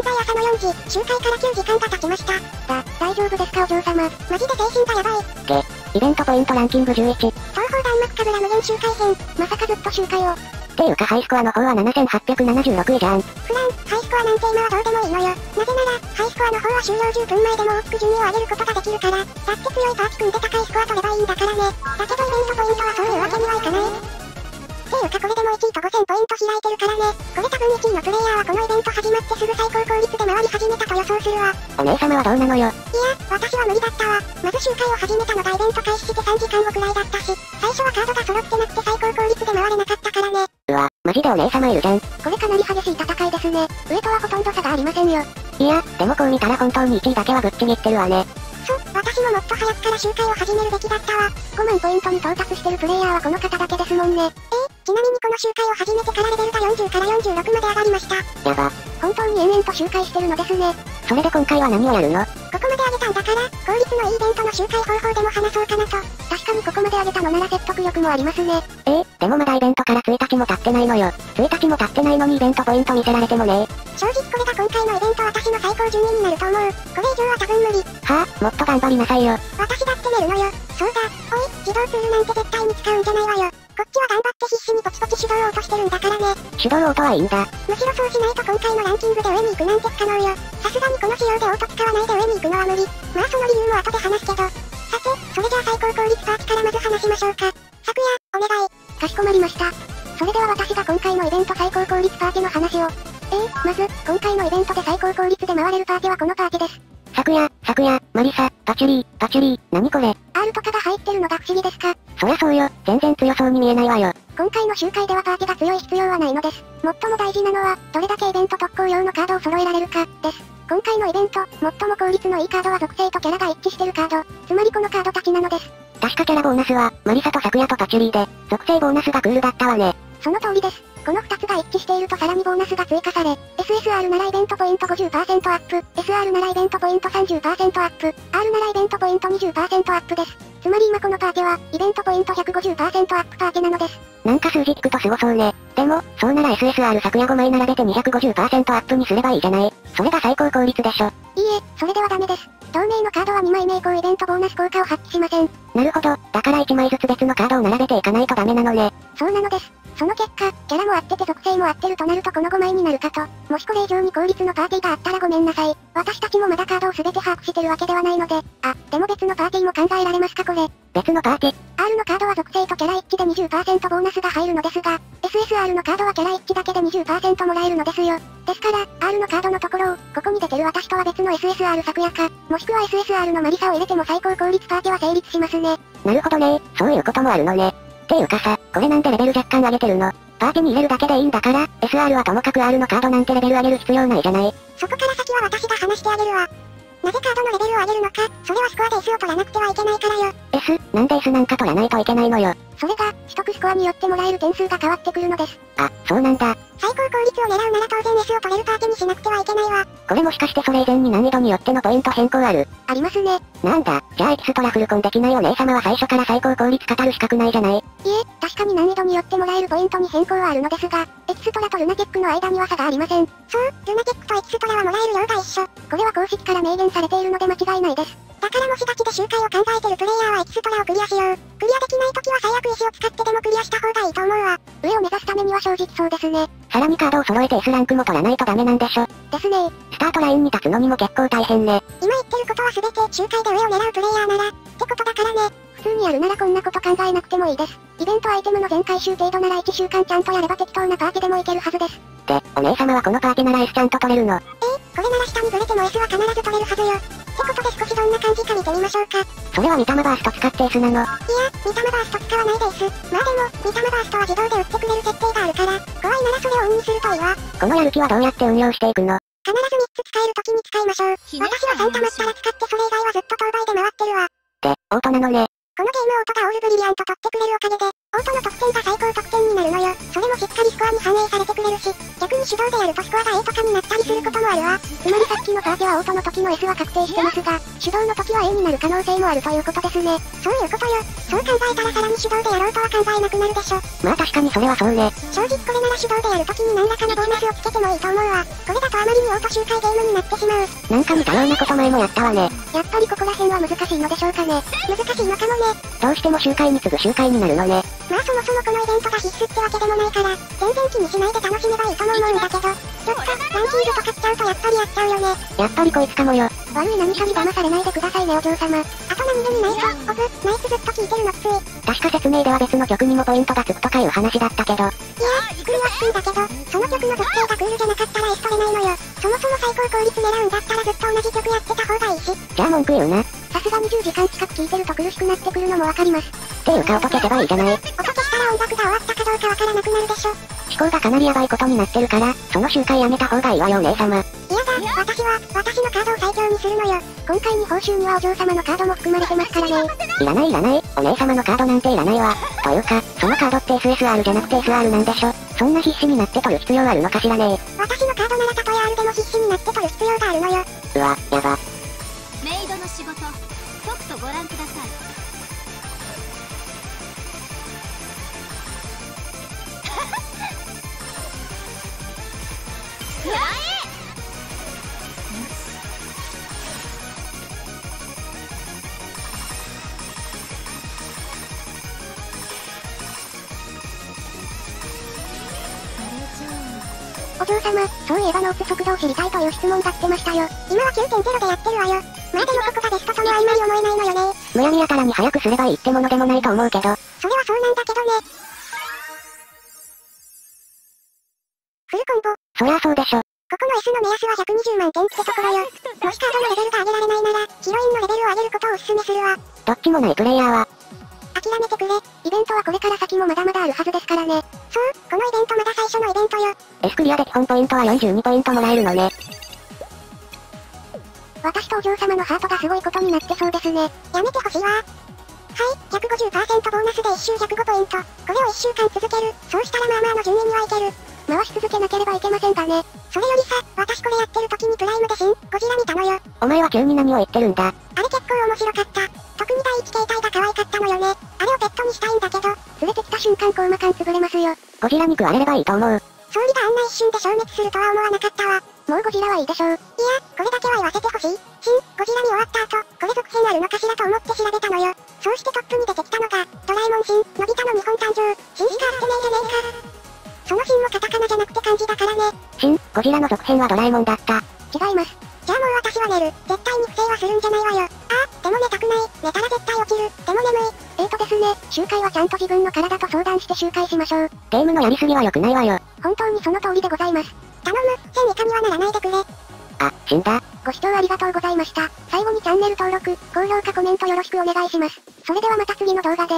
現在朝の4時、集会から9時間が経ちました。だ、大丈夫ですかお嬢様。マジで精神がやばい。イベントポイントランキング11。東方弾幕かぶら無限集会編。まさかずっと集会を。っていうかハイスコアの方は7876位じゃん。フラン、ハイスコアなんて今はどうでもいいのよ。なぜなら、ハイスコアの方は終了10分前でも往復順位を上げることができるから。だって強いパーティ組んで高いスコア取ればいいんだからね。だけどイベントポイントはそういうわけにはいかない。っていうかこれでも1位と5000ポイント開いてるからね。これ多分1位のプレイヤーはってすぐ最高効率で回り始めたと予想するわ。お姉様はどうなのよ？いや、私は無理だったわ。まず集会を始めたのがイベント開始して3時間後くらいだったし、最初はカードが揃ってなくて最高効率で回れなかったからね。うわ、マジでお姉様いるじゃん。これかなり激しい戦いですね。上とはほとんど差がありませんよ。いや、でもこう見たら本当に1位だけはぶっちぎってるわね。そ、私ももっと早くから集会を始めるべきだったわ。5万ポイントに到達してるプレイヤーはこの方だけですもんね。えちなみにこの集会を始めてからレベルが40から46まで上がりました。やば。本当に延々と集会してるのですね。それで今回は何をやるの？ここまで上げたんだから、効率のいいイベントの集会方法でも話そうかなと。確かにここまで上げたのなら説得力もありますね。ええでもまだイベントから1日も経ってないのよ。1日も経ってないのにイベントポイント見せられてもね正直これが今回のイベント私の最高順位になると思う。これ以上は多分無理。はあ、もっと頑張りなさいよ。私だって寝るのよ。そうだ。おい、自動ツールなんて絶対に使うんじゃないわよ。こっちは頑張って必死にポチポチ手動で押してるんだからね。手動オートはいいんだ。むしろそうしないと今回のランキングで上に行くなんて不可能よ。さすがにこの仕様でオート使わないで上に行くのは無理。まあその理由も後で話すけど。さて、それじゃあ最高効率パーツからまず話しましょうか。咲夜、お願い。かしこまりました。それでは私が今回のイベント最高効率パーティの話を。えー、まず、今回のイベントで最高効率で回れるパーティはこのパーティです。咲夜、咲夜、魔理沙、パチュリー、パチュリー、何これ ?R とかが入ってるのが不思議ですか？そりゃそうよ、全然強そうに見えないわよ。今回の周回ではパーティが強い必要はないのです。最も大事なのは、どれだけイベント特効用のカードを揃えられるか、です。今回のイベント、最も効率のいいカードは属性とキャラが一致してるカード、つまりこのカードたちなのです。確かキャラボーナスは、魔理沙と咲夜とパチュリーで、属性ボーナスがクールだったわね。その通りです。この2つが一致しているとさらにボーナスが追加され、SSR ならイベントポイント50%アップ、SR ならイベントポイント30%アップ、R ならイベントポイント20%アップです。つまり今このパーティは、イベントポイント150%アップパーティなのです。なんか数字聞くとすごそうね。でも、そうなら SSR 昨夜5枚並べて250%アップにすればいいじゃない。それが最高効率でしょ。いいえ、それではダメです。同名のカードは2枚目以降イベントボーナス効果を発揮しません。なるほど、だから1枚ずつ別のカードを並べていかないとダメなのね。そうなのです。その結果、も合ってて属性も合ってるとなるとこの5枚になるかと。もしこれ以上に効率のパーティーがあったらごめんなさい。私たちもまだカードを全て把握してるわけではないので。あ、でも別のパーティーも考えられますかこれ。別のパーティー ?R のカードは属性とキャラ一致で20%ボーナスが入るのですが、SSR のカードはキャラ一致だけで20%もらえるのですよ。ですから、R のカードのところを、ここに出てる私とは別の SSR 昨夜か、もしくは SSR のマリサを入れても最高効率パーティーは成立しますね。なるほどねそういうこともあるのね。っていうかさ、これなんでレベル若干上げてるの？パーティに入れるだけでいいんだから、SR はともかく R のカードなんてレベル上げる必要ないじゃない。そこから先は私が話してあげるわ。なぜカードのレベルを上げるのか、それはスコアで S を取らなくてはいけないからよ。S、なんで S なんか取らないといけないのよ。それが、取得スコアによってもらえる点数が変わってくるのです。あ、そうなんだ。最高効率を狙うなら当然 S を取れるパーティにしなくてはいけないわ。これもしかしてそれ以前に難易度によってのポイント変更ある？ありますね。なんだ、じゃあエキストラフルコンできないお姉様は最初から最高効率語る資格ないじゃないいえ、確かに難易度によってもらえるポイントに変更はあるのですが、エキストラとルナティックの間には差がありません。そう、ルナティックとエキストラはもらえる量が一緒。これは公式から明言されているので間違いないです。だからもしガチで周回を。考えてるプレイヤーはエキストラを。クリアしよう。クリアできない時は最悪石を。使ってでもクリアした方がいいと思うわ。上を。目指すためには正直そうですね。さらにカードを。揃えて S ランクも取らないとダメなんでしょ。ですねスタートラインに立つのにも結構大変ね。今言ってることは全て周回で上を。狙うプレイヤーなら、ってことだからね。普通にやるならこんなこと考えなくてもいいです。イベントアイテムの全回収程度なら1週間ちゃんとやれば適当なパーティでもいけるはずです。で、お姉様はこのパーティなら S ちゃんと取れるのえー、これなら下にずれても S は必ず取れるはずよ。ってことで少しどんな感じか見てみましょうか。それはミタマバースト使って S なのいや、ミタマバースト使わないです。まあでも、ミタマバーストは自動で打ってくれる設定があるから、怖いならそれをオンにするといいわ。このやる気はどうやって運用していくの？必ず3つ使える時に使いましょう。私は3溜まったら使ってそれ以外はずっと当倍で回ってるわ。で、オートなのね。このゲームオートがオールブリリアント取ってくれるおかげで、オートの得点が最高得点になるのよ。それもしっかりスコアに反映されてくれるし、逆に手動でやるとスコアが A とかになったりすることもあるわ。つまりさっきのパーティはオートの時の S は確定してますが、手動の時は A になる可能性もあるということですね。そういうことよ。そう考えたらさらに手動でやろうとは考えなくなるでしょ。まあ確かにそれはそうね。正直これなら手動でやるときに何らかのボーナスをつけてもいいと思うわ。これだとあまりにオート周回ゲームになってしまう。なんか似たようなこと前もやったわね。やっぱりここら辺は難しいのでしょうかね。難しいのかもね。どうしても周回に次ぐ周回になるのね。まあそもそもこのイベントが必須ってわけでもないから、全然気にしないで楽しめばいいとも思うんだけど、ちょっと、ランキングとかっちゃうとやっぱりやっちゃうよね。やっぱりこいつかもよ。悪い何かに騙されないでくださいねお嬢様。あと何気にナイス、オブ、ナイスずっと聞いてるのきつい。確か説明では別の曲にもポイントがつくとかいう話だったけど。いや、作りはつくんだけど、その曲の属性がクールじゃなかったら S 取れないのよ。そもそも最高効率狙うんだったらずっと同じ曲やってた方がいいし。じゃあ文句言うな。さすがに10時間近く聴いてると苦しくなってくるのもわかります。っていうか音消せばいいじゃない。音消したら音楽が終わったかどうかわからなくなるでしょ。思考がかなりヤバいことになってるから、その周回やめた方がいいわよお姉様。いやだ、私は、私のカードを最強にするのよ。今回に報酬にはお嬢様のカードも含まれてますからね。いらないいらない、お姉様のカードなんていらないわ。というか、そのカードって SSR じゃなくて SR なんでしょそんな必死になって取る必要あるのかしらね私のカードならたとえ R でも必死になって取る必要があるのよ。うわ、やば。メイドの仕事とくとご覧くださいお嬢様、そういえばノーツ速度を知りたいという質問が来てましたよ。今は9.0でやってるわよ。まあでもここがベストともあんまり思えないのよね。むやみやたらに早くすればいいってものでもないと思うけど。それはそうなんだけどね。フルコンボ。そりゃそうでしょ。ここの S の目安は120万点ってところよ。もしカードのレベルが上げられないなら、ヒロインのレベルを上げることをお勧めするわ。どっちもないプレイヤーは、諦めてくれ。イベントはこれから先もまだまだあるはずですからね。そう、このイベントまだ最初のイベントよ。S クリアで基本ポイントは42ポイントもらえるのね。私とお嬢様のハートがすごいことになってそうですね。やめてほしいわ。はい、150%ボーナスで1周105ポイント。これを1週間続ける。そうしたらまあまあの順位にはいける。回し続けなければいけませんがね。それよりさ、私これやってる時にプライムでシン、ゴジラ見たのよ。お前は急に何を言ってるんだ。あれ結構面白かった。特に第一形態が可愛かったのよね。あれをペットにしたいんだけど、連れてきた瞬間コーマ感潰れますよ。ゴジラに食われればいいと思う。総理があんな一瞬で消滅するとは思わなかったわ。もうゴジラはいいでしょう。いや、これだけは言わせてほしい。新、ゴジラ見終わった後、これ続編あるのかしらと思って調べたのよ。そうしてトップに出てきたのが、ドラえもん新、のび太の日本誕生、新しかあってねえじゃねえか。その新もカタカナじゃなくて漢字だからね。新、ゴジラの続編はドラえもんだった。と相談して集会しましょう。ゲームのやりすぎは良くないわよ。本当にその通りでございます。頼む、戦以下にはならないでくれ。あ、死んだ？ご視聴ありがとうございました。最後にチャンネル登録、高評価コメントよろしくお願いします。それではまた次の動画で。